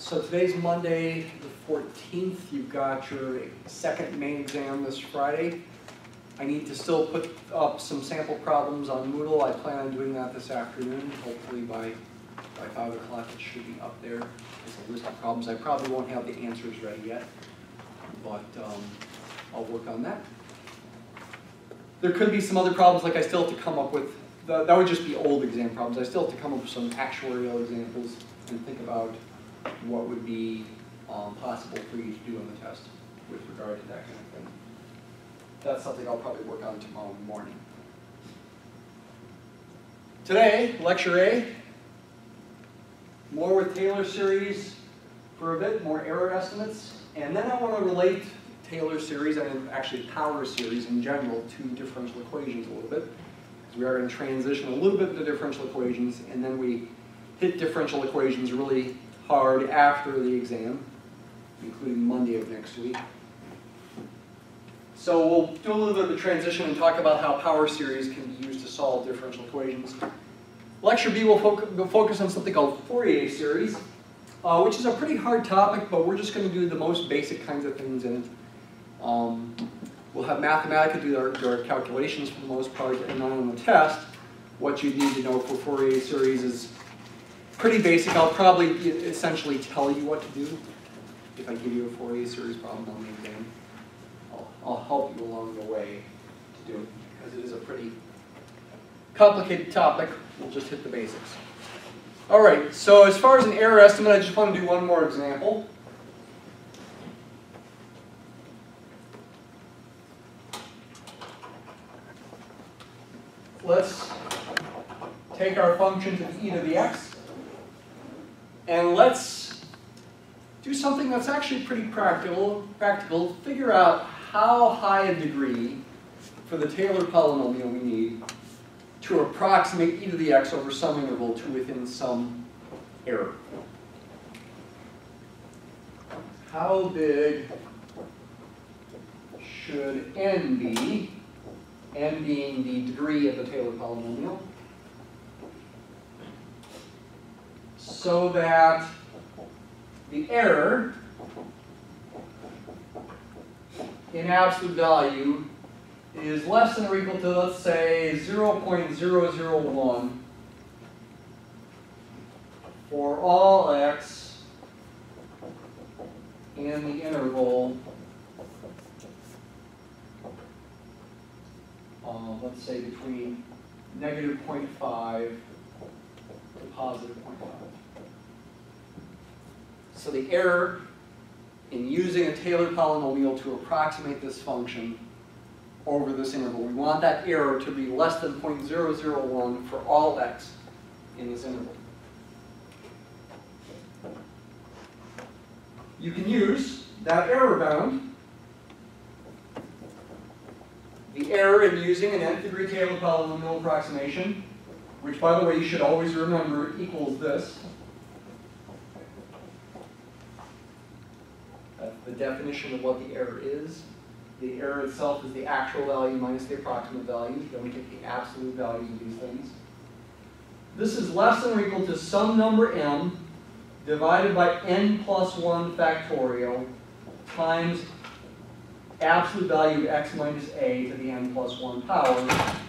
So today's Monday, the 14th. You've got your second main exam this Friday. I need to still put up some sample problems on Moodle. I plan on doing that this afternoon. Hopefully by, by 5 o'clock it should be up there. It's a list of problems. I probably won't have the answers ready yet, but um, I'll work on that. There could be some other problems, like I still have to come up with, that that would just be old exam problems. I still have to come up with some actuarial examples and think about what would be um, possible for you to do on the test with regard to that kind of thing. That's something I'll probably work on tomorrow morning. Today, lecture A, more with Taylor series for a bit, more error estimates, and then I want to relate Taylor series and actually power series in general to differential equations a little bit. Because we are going to transition a little bit into differential equations, and then we hit differential equations really hard after the exam, including Monday of next week. So we'll do a little bit of the transition and talk about how power series can be used to solve differential equations. Lecture B will, will focus on something called Fourier series, uh, which is a pretty hard topic, but we're just going to do the most basic kinds of things in it. Um, we'll have Mathematica do our, do our calculations for the most part, and then on the test, what you need to know for Fourier series is pretty basic. I'll probably essentially tell you what to do if I give you a Fourier series problem on the exam. I'll, I'll help you along the way to do it because it is a pretty complicated topic. We'll just hit the basics. All right, so as far as an error estimate, I just want to do one more example. Let's take our function the e to the x, and let's do something that's actually pretty practical. Practical. Figure out how high a degree for the Taylor polynomial we need to approximate e to the x over some interval to within some error. How big should n be, n being the degree of the Taylor polynomial, so that the error in absolute value is less than or equal to, let's say, 0.001 for all x in the interval, uh, let's say between negative 0.5 to positive 0.5. So the error in using a Taylor polynomial to approximate this function over this interval. We want that error to be less than 0.001 for all x in this interval. You can use that error bound, the error in using an nth degree Taylor polynomial approximation, which by the way you should always remember equals this. That's the definition of what the error is. The error itself is the actual value minus the approximate value. Then we take the absolute values of these things. This is less than or equal to some number m divided by n plus 1 factorial times absolute value of x minus a to the n plus 1 power,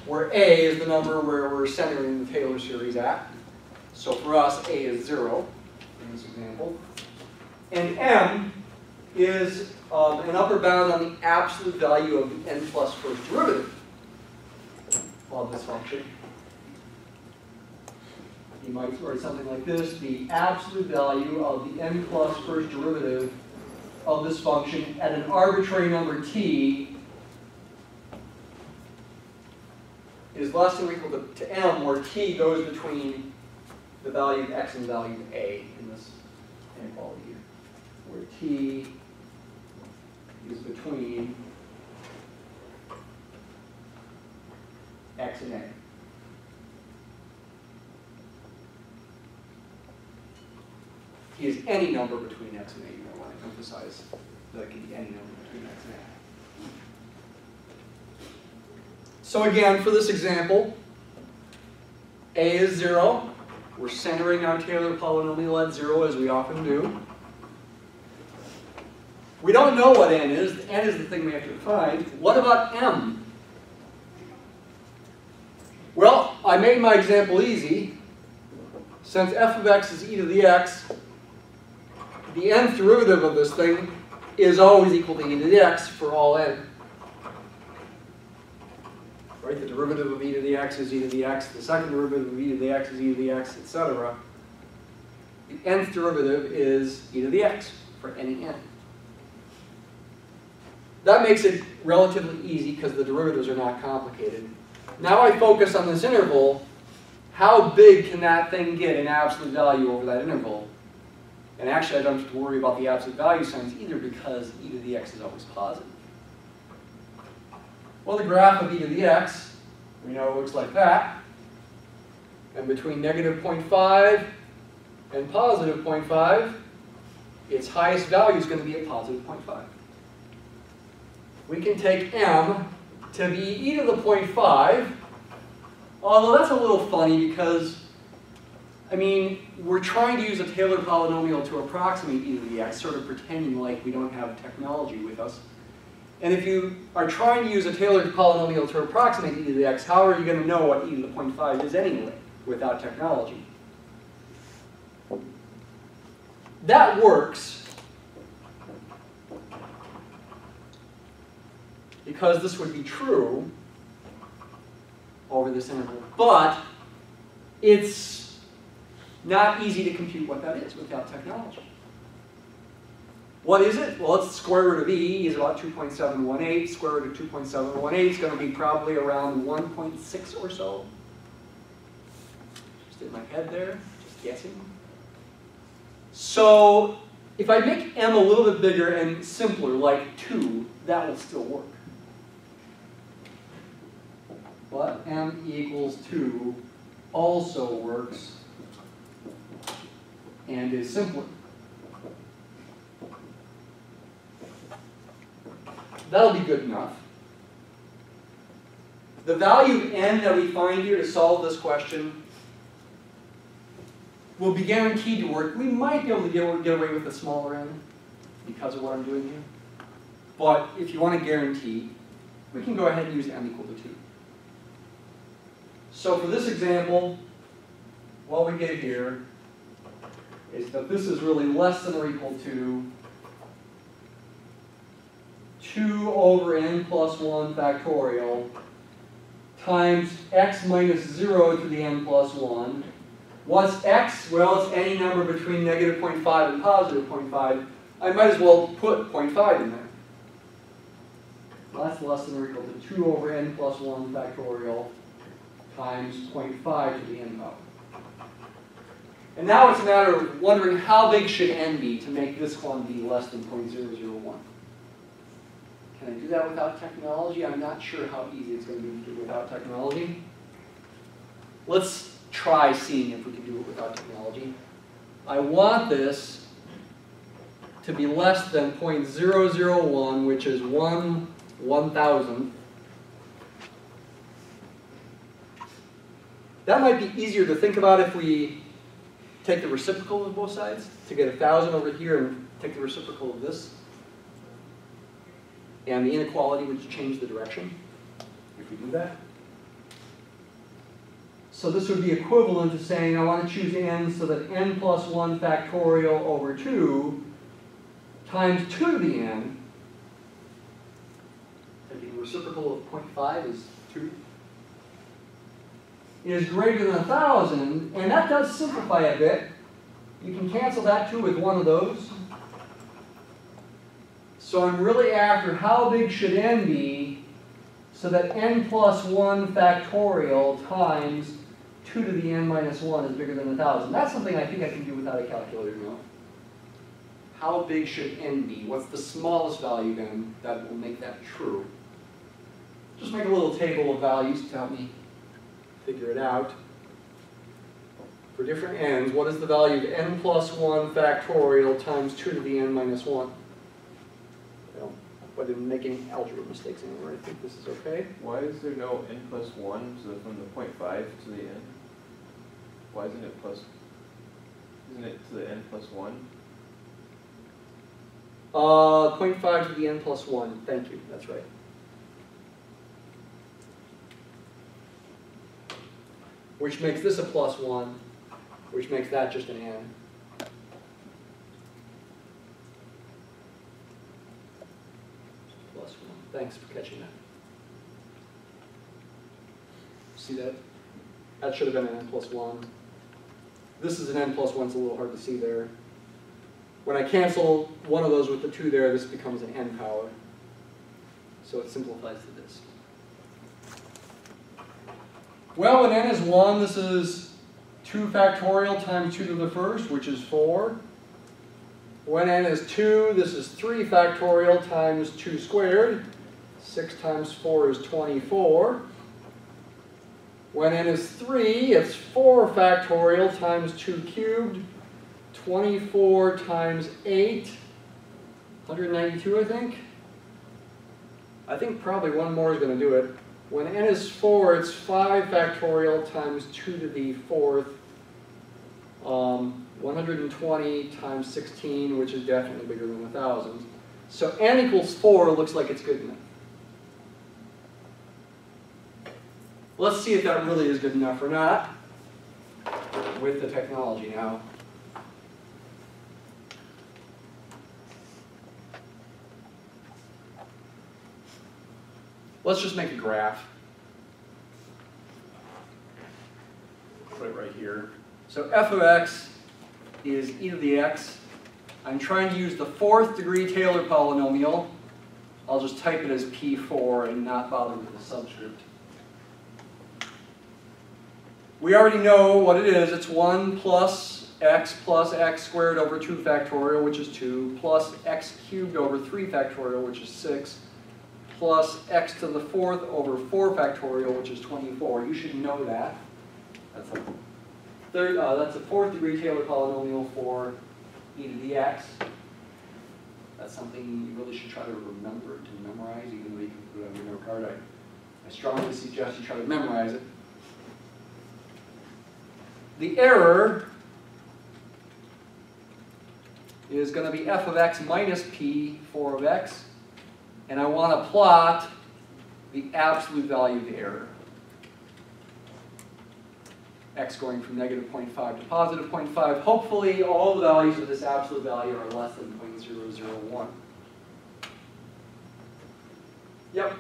where a is the number where we're centering the Taylor series at. So for us, a is 0 in this example. And m is um, an upper bound on the absolute value of the n plus first derivative of this function. You might write something like this, the absolute value of the n plus first derivative of this function at an arbitrary number t is less than or equal to, to m, where t goes between the value of x and the value of a in this inequality here, where t is between x and a. Is any number between x and a. You might want to emphasize that it can be any number between x and a. So again, for this example, a is 0. We're centering our Taylor polynomial at 0, as we often do. We don't know what n is. n is the thing we have to find. What about m? Well, I made my example easy. Since f of x is e to the x, the nth derivative of this thing is always equal to e to the x for all n. Right? The derivative of e to the x is e to the x. The second derivative of e to the x is e to the x, etc. The nth derivative is e to the x for any n. That makes it relatively easy because the derivatives are not complicated. Now I focus on this interval. How big can that thing get in absolute value over that interval? And actually, I don't have to worry about the absolute value signs either because e to the x is always positive. Well, the graph of e to the x, we know it looks like that. And between negative 0.5 and positive 0.5, its highest value is going to be at positive 0.5. We can take m to be e to the 0.5, although that's a little funny because, I mean, we're trying to use a Taylor polynomial to approximate e to the x, sort of pretending like we don't have technology with us. And if you are trying to use a Taylor polynomial to approximate e to the x, how are you going to know what e to the 0.5 is anyway without technology? That works because this would be true over this interval. But it's not easy to compute what that is without technology. What is it? Well, it's square root of e is about 2.718. Square root of 2.718 is going to be probably around 1.6 or so. Just in my head there, just guessing. So if I make m a little bit bigger and simpler, like 2, that will still work. But m equals 2 also works and is simpler. That'll be good enough. The value of n that we find here to solve this question will be guaranteed to work. We might be able to get, get away with a smaller n because of what I'm doing here. But if you want to guarantee, we can go ahead and use m equal to 2. So for this example, what we get here is that this is really less than or equal to 2 over n plus 1 factorial times x minus 0 to the n plus 1. What's x? Well, it's any number between negative 0.5 and positive 0.5. I might as well put 0.5 in there. That's less than or equal to 2 over n plus 1 factorial times 0.5 to the n power. And now it's a matter of wondering how big should n be to make this be less than 0.001. Can I do that without technology? I'm not sure how easy it's going to be to do without technology. Let's try seeing if we can do it without technology. I want this to be less than 0.001, which is 1 1,000. That might be easier to think about if we take the reciprocal of both sides to get 1,000 over here and take the reciprocal of this. And the inequality would change the direction if we do that. So this would be equivalent to saying I want to choose n so that n plus 1 factorial over 2 times 2 to the n, taking the reciprocal of 0.5 is 2, is greater than 1,000, and that does simplify a bit. You can cancel that too with one of those. So I'm really after how big should n be so that n plus 1 factorial times 2 to the n minus 1 is bigger than 1,000. That's something I think I can do without a calculator now. How big should n be? What's the smallest value then that will make that true? Just make a little table of values to help me figure it out. For different n's, what is the value of n plus 1 factorial times 2 to the n minus 1? Well, I didn't make any algebra mistakes anywhere. I think this is okay. Why is there no n plus one, so from the point 0.5 to the n? Why isn't it plus, isn't it to the n plus one? Uh, 0.5 to the n plus 1. Thank you, that's right. Which makes this a plus 1, which makes that just an n. Plus 1. Thanks for catching that. See that? That should have been an n plus 1. This is an n plus 1, it's a little hard to see there. When I cancel one of those with the 2 there, this becomes an n power. So it simplifies to this. Well, when n is 1, this is 2 factorial times 2 to the first, which is 4. When n is 2, this is 3 factorial times 2 squared. 6 times 4 is 24. When n is 3, it's 4 factorial times 2 cubed. 24 times 8, 192 I think. I think probably one more is going to do it. When n is 4, it's 5 factorial times 2 to the 4th. Um, 120 times 16, which is definitely bigger than 1,000. So n equals 4 looks like it's good enough. Let's see if that really is good enough or not with the technology now. Let's just make a graph. Put it right here. So f of x is e to the x. I'm trying to use the fourth degree Taylor polynomial. I'll just type it as p4 and not bother with the subscript. We already know what it is. It's 1 plus x plus x squared over 2 factorial, which is 2, plus x cubed over 3 factorial, which is 6, plus x to the fourth over 4 factorial, which is 24. You should know that. That's a, third, uh, that's a fourth degree Taylor polynomial for e to the x. That's something you really should try to remember to memorize, even though you can put it on your note card. I, I strongly suggest you try to memorize it. The error is going to be f of x minus p 4 of x. And I want to plot the absolute value of the error. x going from negative 0.5 to positive 0.5. Hopefully all the values of this absolute value are less than 0.001. Yep.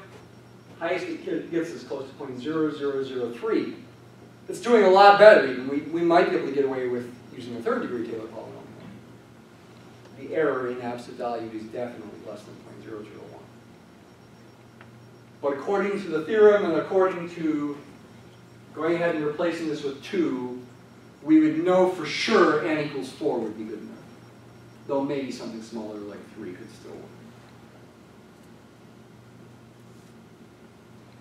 Highest it gets is close to 0.0003. It's doing a lot better even. We, we might be able to get away with using a third degree Taylor polynomial. The error in absolute value is definitely less than 0.001. But according to the theorem and according to going ahead and replacing this with 2, we would know for sure n equals 4 would be good enough. Though maybe something smaller like 3 could still work.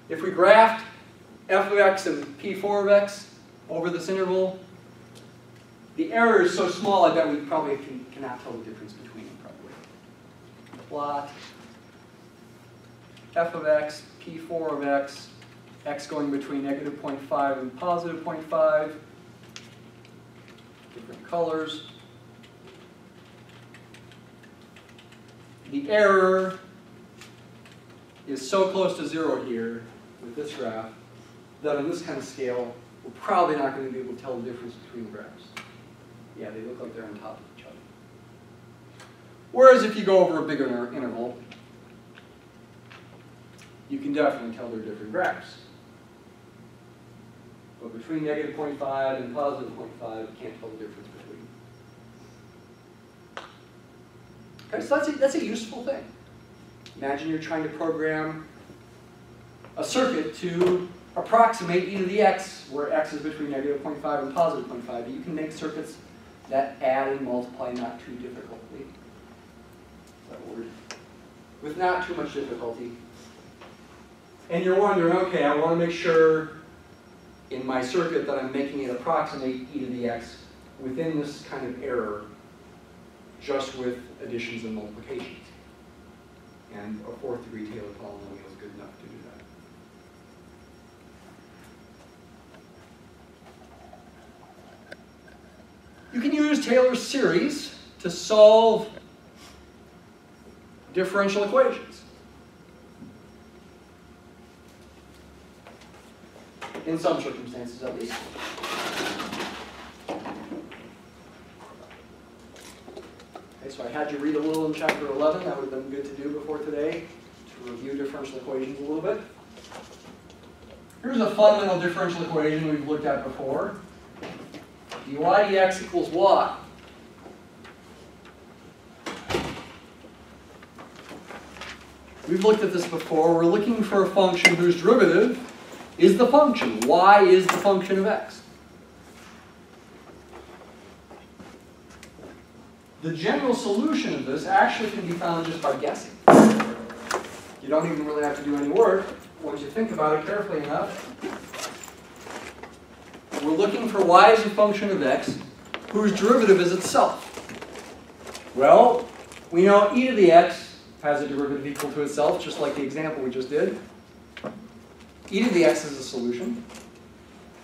If we graphed f of x and p4 of x over this interval, the error is so small I bet we probably can, cannot tell the difference between them probably. Plot f of x, p4 of x, x going between negative 0.5 and positive 0.5, different colors. The error is so close to zero here with this graph that on this kind of scale, we're probably not going to be able to tell the difference between the graphs. Yeah, they look like they're on top of each other. Whereas if you go over a bigger interval, you can definitely tell they're different graphs. But between negative 0.5 and positive 0.5, you can't tell the difference between. Okay, so that's a, that's a useful thing. Imagine you're trying to program a circuit to approximate e to the x, where x is between negative 0.5 and positive 0.5. You can make circuits that add and multiply not too difficultly. Is that word? With not too much difficulty. And you're wondering, okay, I want to make sure in my circuit that I'm making it approximate e to the x within this kind of error just with additions and multiplications. And a fourth degree Taylor polynomial is good enough to do that. You can use Taylor's series to solve differential equations. In some circumstances, at least. Okay, so I had you read a little in chapter 11. That would have been good to do before today, to review differential equations a little bit. Here's a fundamental differential equation we've looked at before. dy dx equals what? We've looked at this before. We're looking for a function whose derivative is the function. y is the function of x. The general solution of this actually can be found just by guessing. You don't even really have to do any work. Once you think about it carefully enough, we're looking for y as a function of x, whose derivative is itself. Well, we know e to the x has a derivative equal to itself, just like the example we just did. E to the x is a solution.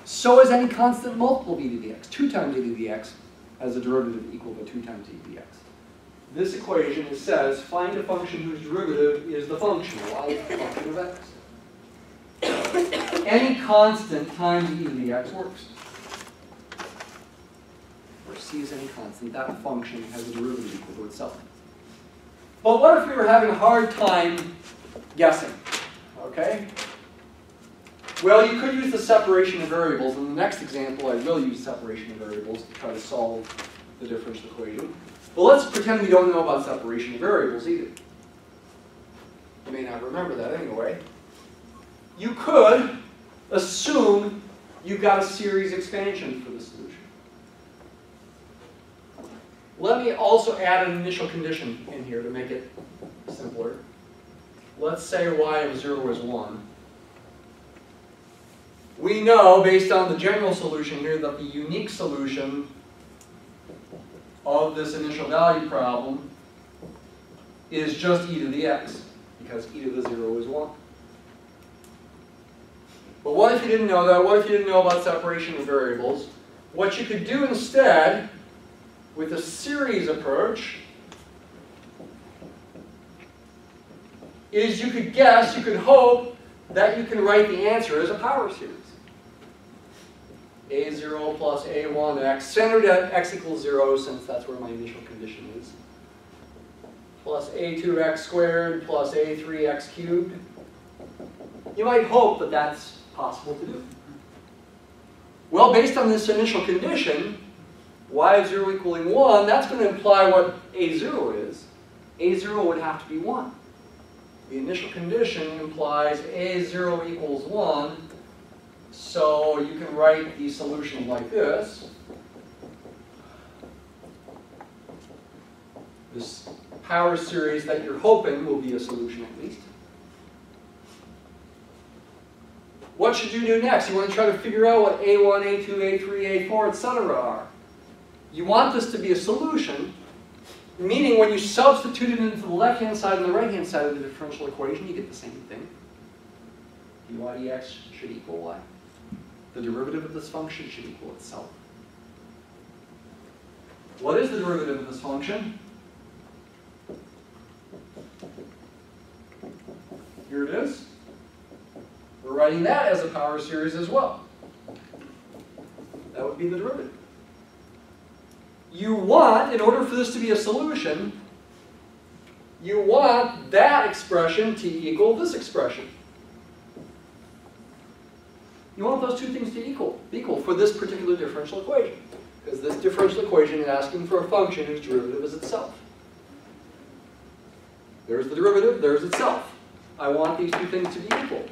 So is any constant multiple of e to the x. 2 times e to the x has a derivative equal to 2 times e to the x. This equation says find a function whose derivative is the function, y is the function of x. Any constant times e to the x works. Where c is any constant, that function has a derivative equal to itself. But what if we were having a hard time guessing? Okay? Well, you could use the separation of variables. In the next example, I will use separation of variables to try to solve the differential equation. But let's pretend we don't know about separation of variables either. You may not remember that anyway. You could assume you've got a series expansion for the solution. Let me also add an initial condition in here to make it simpler. Let's say y of 0 is 1. We know, based on the general solution here, that the unique solution of this initial value problem is just e to the x, because e to the 0 is 1. But what if you didn't know that? What if you didn't know about separation of variables? What you could do instead, with a series approach, is you could guess, you could hope that you can write the answer as a power series. A0 plus a1x, centered at x equals 0, since that's where my initial condition is, plus a2x squared plus a3x cubed. You might hope that that's possible to do. Well, based on this initial condition, y 0 equaling 1, that's going to imply what a0 is. a0 would have to be 1. The initial condition implies a0 equals 1, so you can write the solution like this. This power series that you're hoping will be a solution at least. What should you do next? You want to try to figure out what A1, A2, A3, A4, etc. are. You want this to be a solution, meaning when you substitute it into the left-hand side and the right-hand side of the differential equation, you get the same thing. dy dx should equal y. The derivative of this function should equal itself. What is the derivative of this function? Here it is. We're writing that as a power series as well. That would be the derivative. You want, in order for this to be a solution, you want that expression to equal this expression. You want those two things to equal, equal for this particular differential equation. Because this differential equation is asking for a function whose derivative is itself. There's the derivative, there's itself. I want these two things to be equal.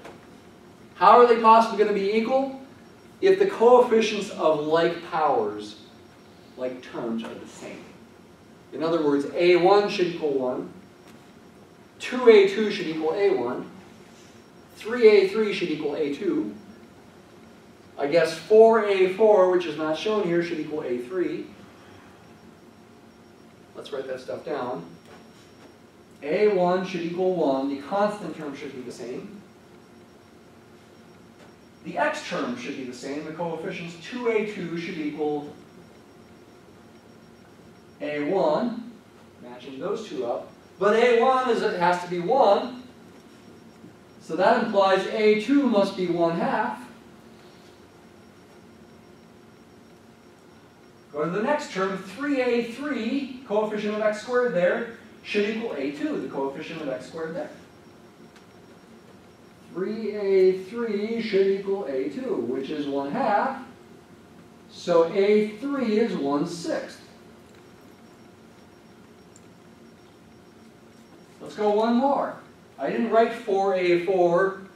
How are they possibly going to be equal? If the coefficients of like powers, like terms, are the same. In other words, A1 should equal 1, 2A2 should equal A1, 3A3 should equal A2, I guess 4A4, which is not shown here, should equal A3. Let's write that stuff down. A1 should equal 1. The constant term should be the same. The x term should be the same. The coefficients 2a2 should equal a1, matching those two up. But A1 is, it has to be 1. So that implies A2 must be 1 half. Go to the next term, 3A3, coefficient of x squared there, should equal A2, the coefficient of x squared there. 3A3 should equal A2, which is 1 half. So A3 is 1 sixth. Let's go one more. I didn't write 4A4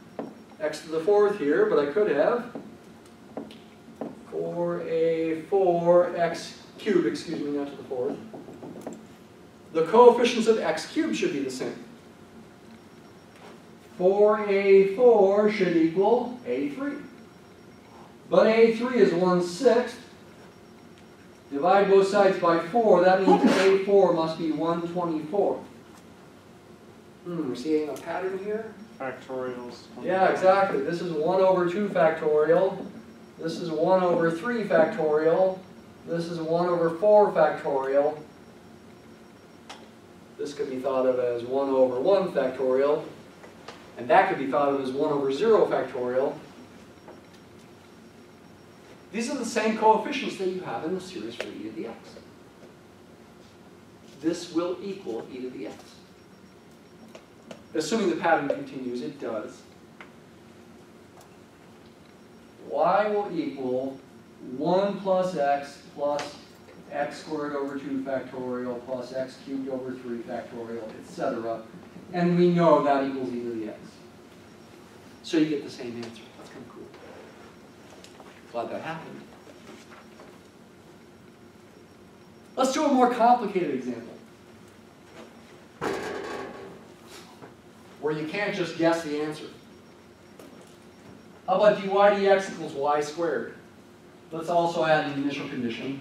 x to the fourth here, but I could have. 4A4 x cubed, excuse me, not to the fourth. The coefficients of x cubed should be the same. 4A4 should equal A3. But A3 is 1 sixth. Divide both sides by 4, that means A4 must be 124. Hmm, we're seeing a pattern here? Factorials. Yeah, exactly. This is 1 over 2 factorial. This is 1 over 3 factorial. This is 1 over 4 factorial. This could be thought of as 1 over 1 factorial. And that could be thought of as 1 over 0 factorial. These are the same coefficients that you have in the series for e to the x. This will equal e to the x. Assuming the pattern continues, it does. Y will equal 1 plus x plus x squared over 2 factorial plus x cubed over 3 factorial, etc. And we know that equals e to the x. So you get the same answer. That's kind of cool. Glad that happened. Let's do a more complicated example. Where you can't just guess the answer. How about dy dx equals y squared? Let's also add an initial condition.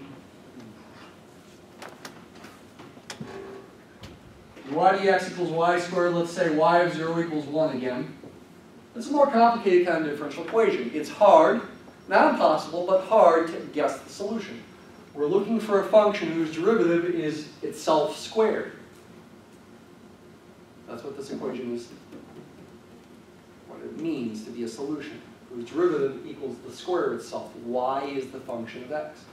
dy dx equals y squared, let's say y of 0 equals 1 again. It's a more complicated kind of differential equation. It's hard, not impossible, but hard to guess the solution. We're looking for a function whose derivative is itself squared. That's what this equation is, what it means to be a solution, whose derivative equals the square of itself. y is the function of x.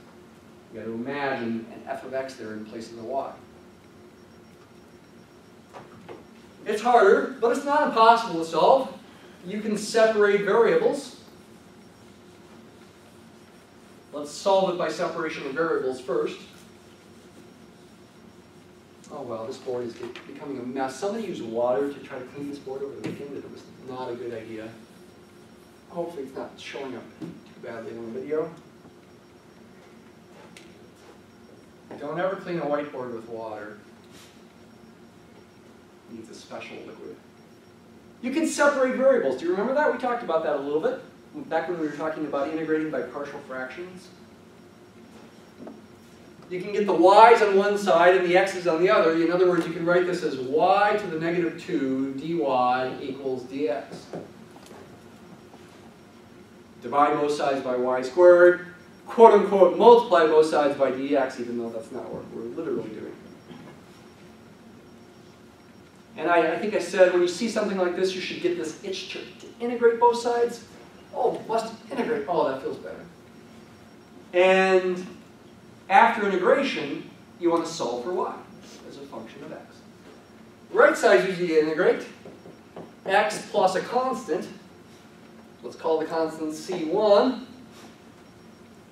You got to imagine an f of x there in place of the y. It's harder, but it's not impossible to solve. You can separate variables. Let's solve it by separation of variables first. Oh well, this board is becoming a mess. Somebody used water to try to clean this board over the weekend, and it was not a good idea. Hopefully it's not showing up too badly on the video. Don't ever clean a whiteboard with water. It needs a special liquid. You can separate variables. Do you remember that? We talked about that a little bit back when we were talking about integrating by partial fractions. You can get the y's on one side and the x's on the other. In other words, you can write this as y to the negative 2 dy equals dx. Divide both sides by y squared. Quote unquote multiply both sides by dx, even though that's not what we're literally doing. And I, I, think I said when you see something like this, you should get this itch to, to integrate both sides. Oh, must integrate. Oh, that feels better. And after integration, you want to solve for y as a function of x. Right side to integrate. x plus a constant. Let's call the constant c1.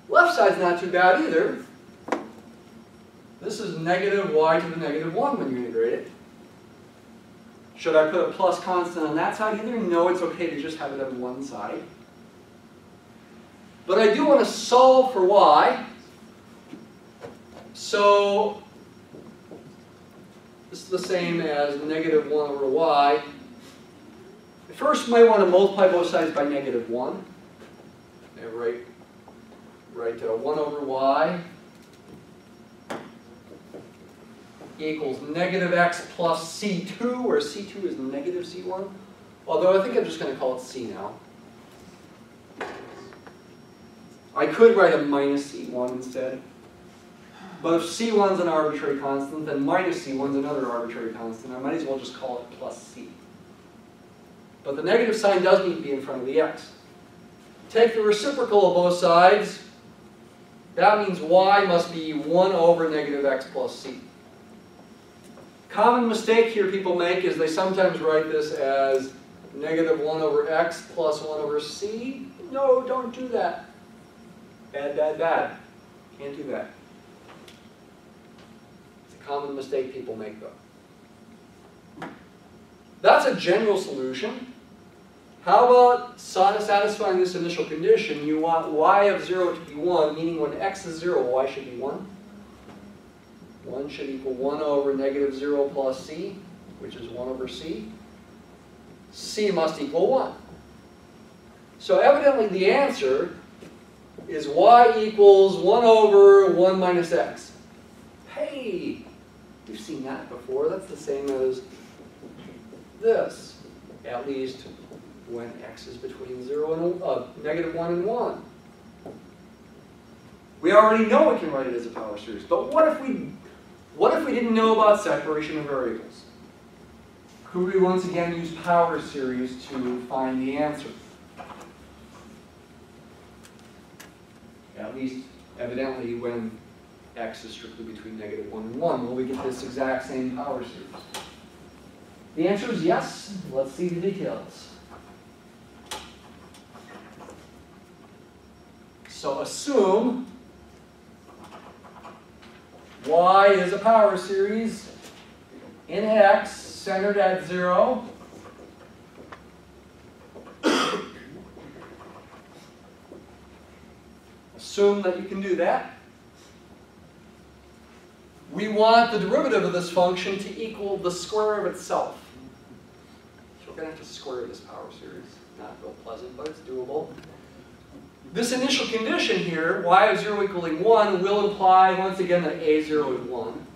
Left side's not too bad either. This is negative y to the negative 1 when you integrate it. Should I put a plus constant on that side either? No, it's okay to just have it on one side. But I do want to solve for y. So this is the same as negative 1 over y. First, might want to multiply both sides by negative 1. Yeah, right, right uh, 1 over y equals negative x plus c2, where c2 is negative c1. Although I think I'm just going to call it c now. I could write a minus c1 instead. But if c1 is an arbitrary constant, then minus c1 is another arbitrary constant. I might as well just call it plus c. But the negative sign does need to be in front of the x. Take the reciprocal of both sides. That means y must be 1 over negative x plus c. Common mistake here people make is they sometimes write this as negative 1 over x plus 1 over c. No, don't do that. Bad, bad, bad. Can't do that. It's a common mistake people make though. That's a general solution. How about satisfying this initial condition? You want y of 0 to be 1, meaning when x is 0, y should be 1. 1 should equal 1 over negative 0 plus c, which is 1 over c. c must equal 1. So evidently the answer is y equals 1 over 1 minus x. Hey, we've seen that before. That's the same as this, at least when x is between 0 and uh, negative 1 and 1. We already know we can write it as a power series, but what if we, what if we didn't know about separation of variables? Could we once again use power series to find the answer? At least, evidently, when x is strictly between negative 1 and 1, will we get this exact same power series? The answer is yes. Let's see the details. So assume y is a power series in x centered at 0. assume that you can do that. We want the derivative of this function to equal the square of itself. So we're going to have to square this power series. Not real pleasant, but it's doable. This initial condition here, y of 0 equaling 1, will imply, once again, that a0 is 1.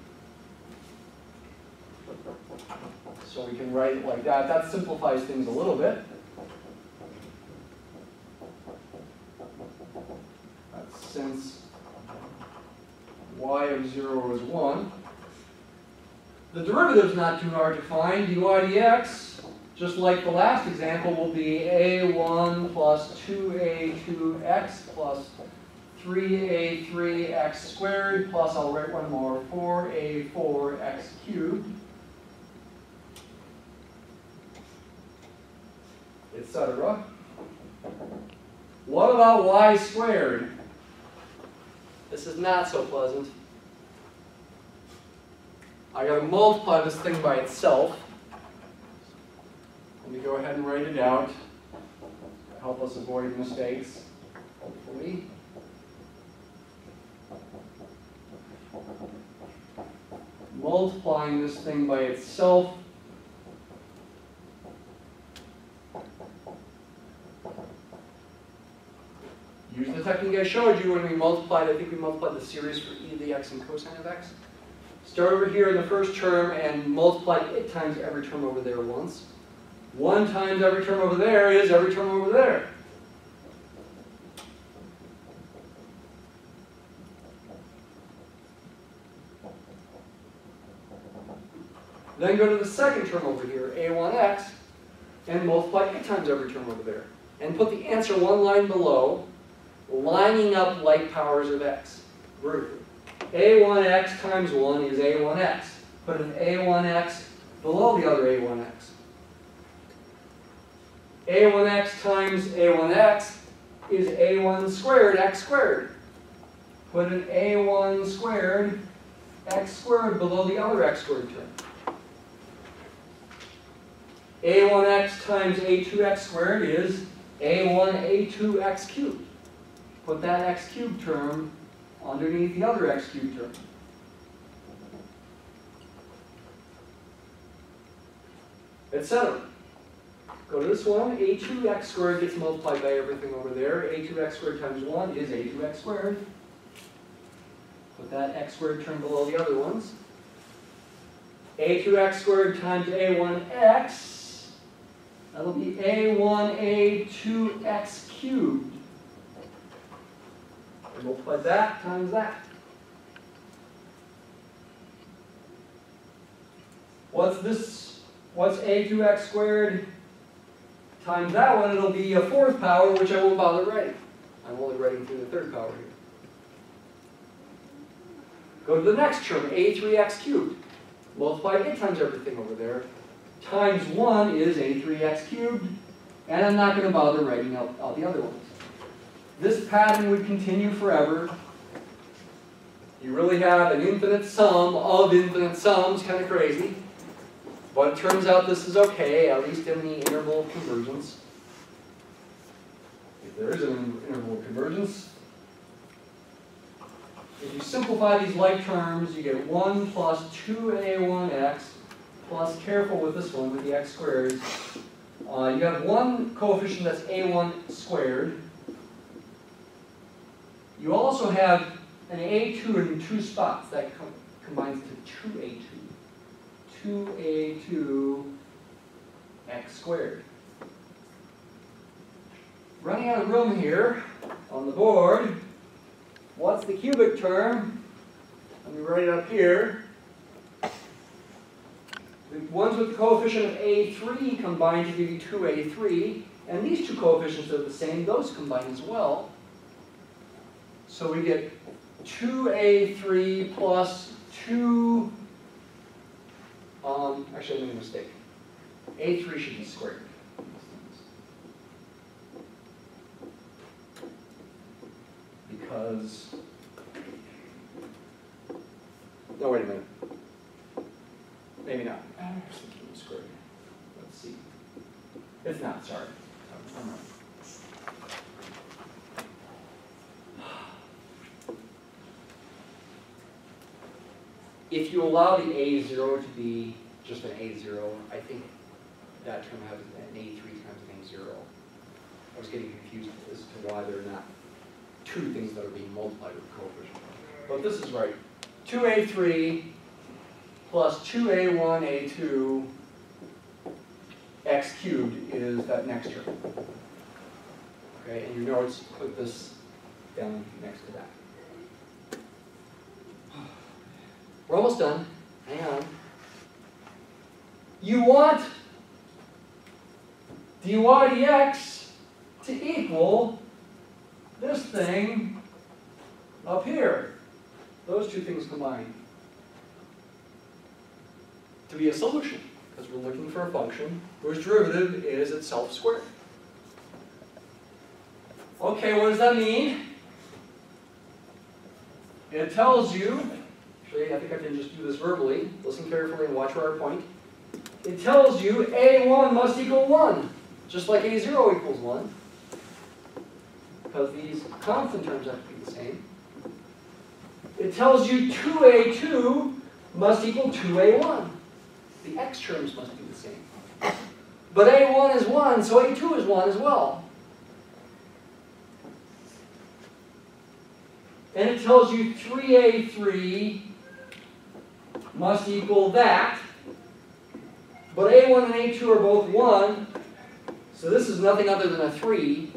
So we can write it like that. That simplifies things a little bit. Since y of 0 is 1. The derivative is not too hard to find. dy dx just like the last example, will be a1 plus 2a2x plus 3a3x squared plus, I'll write one more, 4a4x cubed, etc. What about y squared? This is not so pleasant. I gotta multiply this thing by itself. Let me go ahead and write it out. Help us avoid mistakes, hopefully. Multiplying this thing by itself Use the technique I showed you when we multiplied, I think we multiplied the series for e to the x and cosine of x. Start over here in the first term and multiply it times every term over there once. 1 times every term over there is every term over there. Then go to the second term over here, a1x, and multiply it times every term over there. And put the answer one line below, lining up like powers of x, vertically. a1x times 1 is a1x. Put an a1x below the other a1x a1x times a1x is a1 squared x squared. Put an a1 squared x squared below the other x squared term. a1x times a2x squared is a1 a2x cubed. Put that x cubed term underneath the other x cubed term. Etc. Go to this one, a2x squared gets multiplied by everything over there. a2x squared times 1 is a2x squared. Put that x squared term below the other ones. a2x squared times a1x, that'll be a1 a2x cubed. And multiply that times that. What's this? What's a2x squared? Times that one, it'll be a fourth power, which I won't bother writing. I'm only writing through the third power here. Go to the next term, a3x cubed. Multiply it times everything over there. Times 1 is a3x cubed, and I'm not going to bother writing out, out the other ones. This pattern would continue forever. You really have an infinite sum of infinite sums, kind of crazy. But it turns out this is okay, at least in the interval of convergence. If there is an interval of convergence, if you simplify these like terms, you get 1 plus 2a1x plus, careful with this one, with the x squared. Uh, you have one coefficient that's a1 squared. You also have an a2 in two spots. That com combines to 2a2. 2a2 x squared. Running out of room here on the board, what's the cubic term? Let me write it up here. The ones with the coefficient of a3 combine to give you 2a3, and these two coefficients are the same, those combine as well. So we get 2a3 plus 2 um, actually, I made a mistake. A3 should be squared. Because, no, wait a minute. Maybe not. Let's see. It's not, sorry. I'm- wrong. If you allow the A zero to be just an A zero, I think that term has an A three times an A zero. I was getting confused as to why there are not two things that are being multiplied with coefficient. But this is right. Two A three plus two A one, A two, x cubed is that next term. Okay, and your notes put this down next to that. We're almost done. Hang on. You want dy dx to equal this thing up here. Those two things combined. To be a solution, because we're looking for a function whose derivative is itself squared. Okay, what does that mean? It tells you Actually, I think I can just do this verbally. Listen carefully and watch where I point. It tells you A1 must equal 1, just like A0 equals 1. Because these constant terms have to be the same. It tells you 2A2 must equal 2A1. The x terms must be the same. But A1 is 1, so A2 is 1 as well. And it tells you 3A3 must equal that. But A1 and A2 are both 1, so this is nothing other than a 3.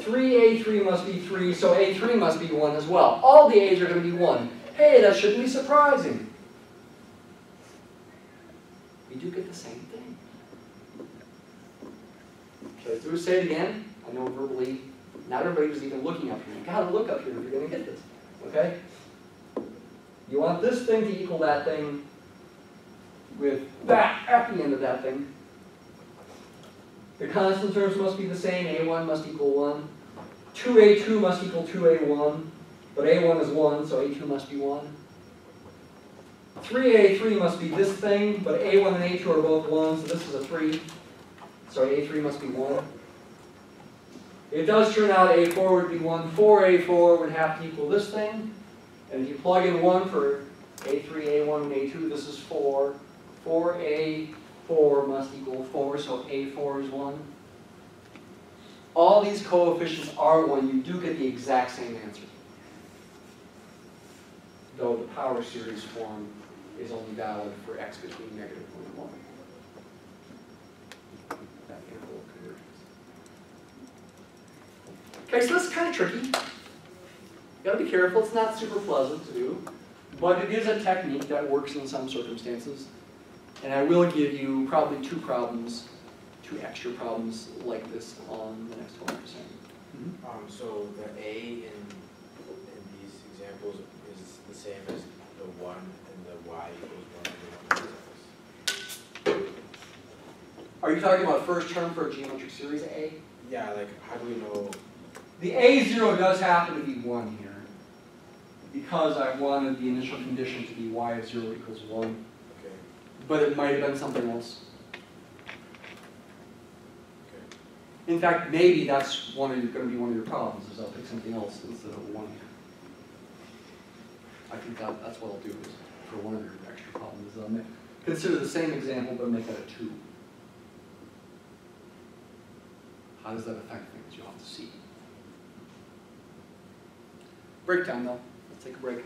3A3 must be 3, so A3 must be 1 as well. All the A's are going to be 1. Hey, that shouldn't be surprising. We do get the same thing. Should I do say it again? I know verbally, not everybody was even looking up here. you got to look up here if you're going to get this. Okay? You want this thing to equal that thing with that at the end of that thing. The constant terms must be the same. A1 must equal 1. 2A2 must equal 2A1. But A1 is 1, so A2 must be 1. 3A3 must be this thing, but A1 and A2 are both 1, so this is a 3. So A3 must be 1. It does turn out A4 would be 1. 4A4 would have to equal this thing. And if you plug in 1 for A3, A1, and A2, this is 4. 4A4 must equal 4, so A4 is 1. All these coefficients are 1. You do get the exact same answer. Though the power series form is only valid for x between negative 1 and 1. That interval of convergence. Okay, so this is kind of tricky. You gotta be careful, it's not super pleasant to do, but it is a technique that works in some circumstances. And I will give you probably two problems, two extra problems like this on the next twenty percent. Um, so the A in, in these examples is the same as the one and the Y equals one in the one examples. Are you talking about first term for a geometric series A? Yeah, like, how do we know, The A zero does happen to be one here, because I wanted the initial condition to be y of zero equals one, okay, but it might have been something else. okay. In fact, maybe that's one of, your- gonna be one of your problems, is I'll pick something else instead of one. I think that, that's what I'll do is, for one of your extra problems, I'll make, consider the same example, but make that a two. How does that affect things, you'll have to see. Break time though, let's take a break.